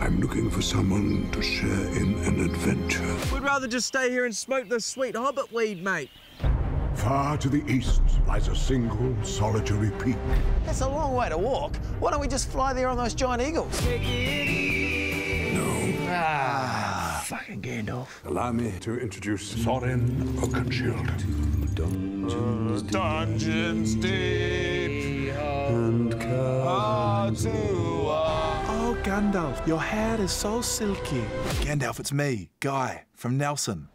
I'm looking for someone to share in an adventure. We'd rather just stay here and smoke the sweet hobbit weed, mate. Far to the east lies a single solitary peak. That's a long way to walk. Why don't we just fly there on those giant eagles? No. Ah, fucking Gandalf. Allow me to introduce Thorin Oakenshield. Dungeons, dungeons deep and Oh, Gandalf, your hair is so silky. Gandalf, it's me, Guy, from Nelson.